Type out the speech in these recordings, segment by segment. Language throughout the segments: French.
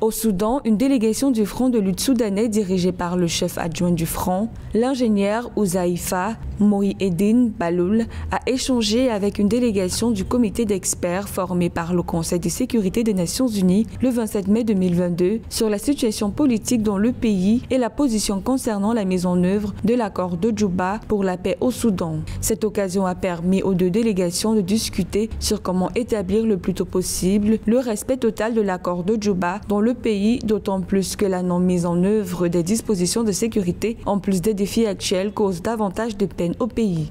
Au Soudan, une délégation du Front de lutte soudanais dirigée par le chef adjoint du Front, l'ingénieur Ouzaïfa Mohi-Eddin Baloul, a échangé avec une délégation du comité d'experts formé par le Conseil de sécurité des Nations Unies le 27 mai 2022 sur la situation politique dans le pays et la position concernant la mise en œuvre de l'accord de Djouba pour la paix au Soudan. Cette occasion a permis aux deux délégations de discuter sur comment établir le plus tôt possible le respect total de l'accord de Djouba dans le pays, d'autant plus que la non-mise en œuvre des dispositions de sécurité, en plus des défis actuels, cause davantage de peine au pays.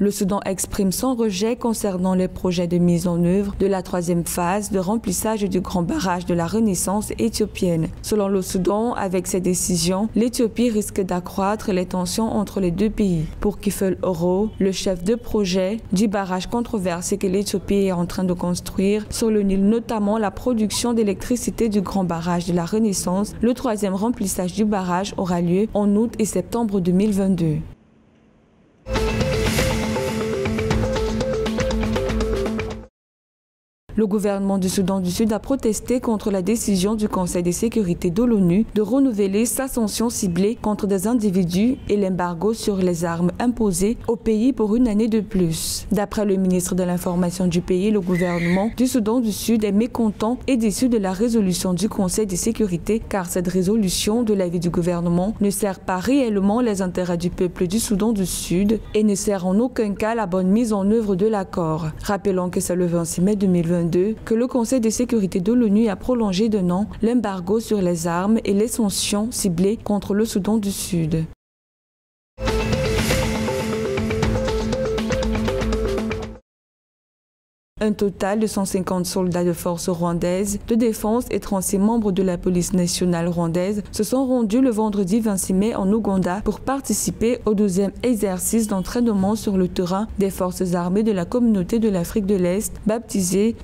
Le Soudan exprime son rejet concernant les projets de mise en œuvre de la troisième phase de remplissage du grand barrage de la Renaissance éthiopienne. Selon le Soudan, avec ces décisions, l'Éthiopie risque d'accroître les tensions entre les deux pays. Pour Kifel Oro, le chef de projet du barrage controversé que l'Éthiopie est en train de construire sur le Nil, notamment la production d'électricité du grand barrage de la Renaissance, le troisième remplissage du barrage aura lieu en août et septembre 2022. Le gouvernement du Soudan du Sud a protesté contre la décision du Conseil de sécurité de l'ONU de renouveler sa sanction ciblée contre des individus et l'embargo sur les armes imposées au pays pour une année de plus. D'après le ministre de l'Information du pays, le gouvernement du Soudan du Sud est mécontent et déçu de la résolution du Conseil de sécurité car cette résolution, de l'avis du gouvernement, ne sert pas réellement les intérêts du peuple du Soudan du Sud et ne sert en aucun cas la bonne mise en œuvre de l'accord. Rappelons que c'est le 26 mai 2020 que le Conseil de sécurité de l'ONU a prolongé d'un an l'embargo sur les armes et les sanctions ciblées contre le Soudan du Sud. Un total de 150 soldats de forces rwandaises de défense et 36 membres de la police nationale rwandaise se sont rendus le vendredi 26 mai en Ouganda pour participer au 12e exercice d'entraînement sur le terrain des forces armées de la communauté de l'Afrique de l'Est, baptisé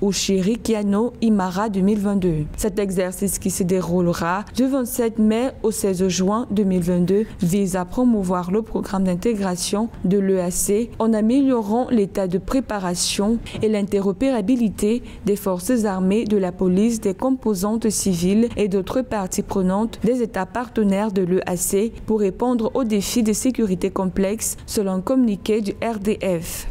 Kiano Imara 2022. Cet exercice qui se déroulera du 27 mai au 16 juin 2022 vise à promouvoir le programme d'intégration de l'EAC en améliorant l'état de préparation et l'interrogation opérabilité des forces armées, de la police, des composantes civiles et d'autres parties prenantes des États partenaires de l'EAC pour répondre aux défis de sécurité complexes selon un communiqué du RDF.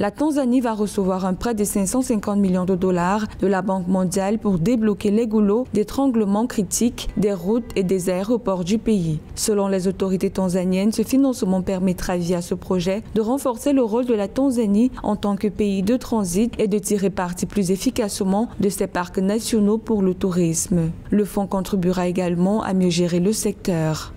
La Tanzanie va recevoir un prêt de 550 millions de dollars de la Banque mondiale pour débloquer les goulots d'étranglement critiques des routes et des aéroports du pays. Selon les autorités tanzaniennes, ce financement permettra via ce projet de renforcer le rôle de la Tanzanie en tant que pays de transit et de tirer parti plus efficacement de ses parcs nationaux pour le tourisme. Le fonds contribuera également à mieux gérer le secteur.